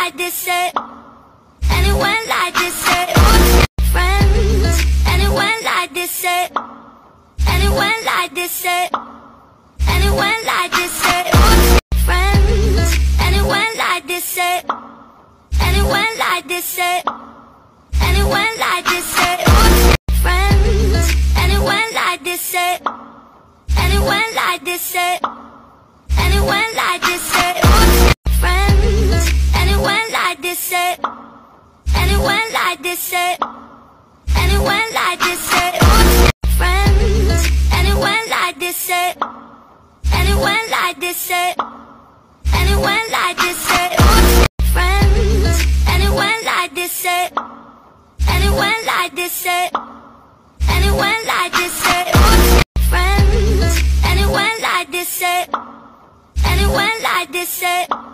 like this it? Anyone like this it? Friends, anyone like this it? Anyone like this it? Anyone like this it? Friends, anyone like this it? Anyone like this it? Anyone like this it? Friends, anyone like this it? Anyone like this it? Anyone like this it? Anyone like this it? went like this it? Anyone like this it? Friends, anyone like this it? Anyone like this it? Anyone like this it? Friends, anyone like this it? Anyone like this it? Anyone like this it? Friends, this it? Anyone like this it? Anyone like this it?